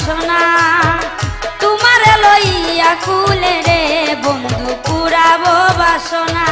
বাসনা। তোমার লইয়া কুলে রে বন্ধু পুরাবো বাসনা।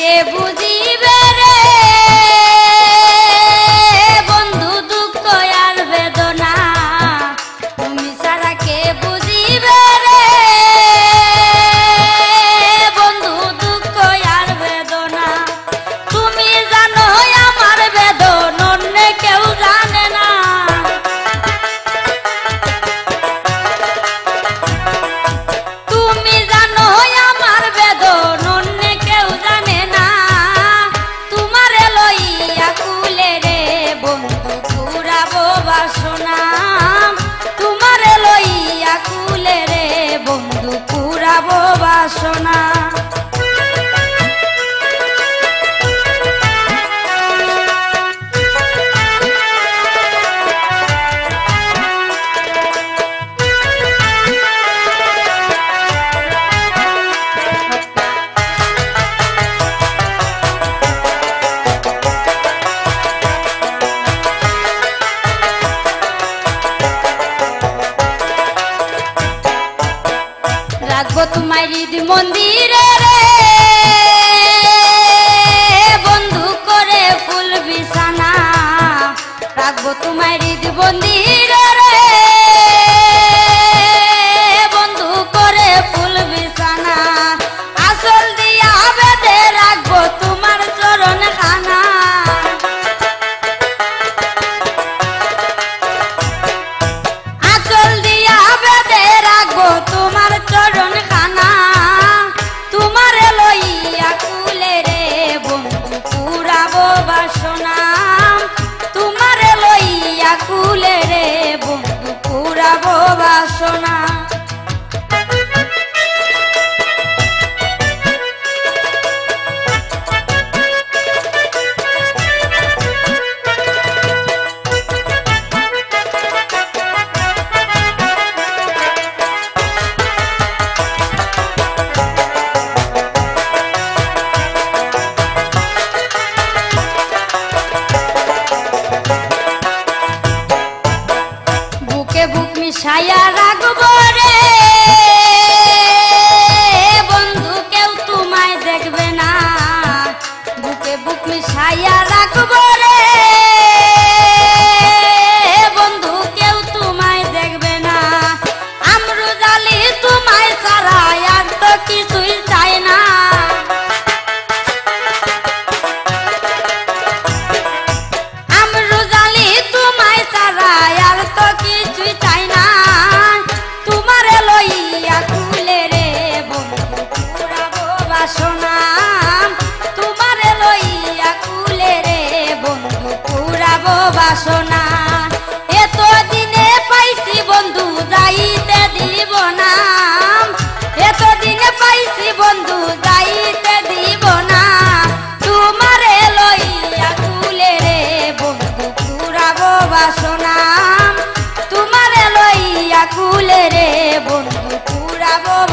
के बुझी बेरे শহীদ মন্দিরে রে। বন্ধু করে ফুল বিছানা। রাখব তোমার বাসনা। দিব না। এত দিনে পাইছি বন্ধু, যাইতে দিব না। তোমারে লইয়া বন্ধু, পুরাবো তোমারে লইয়া কুলে রে বন্ধু, পুরাবো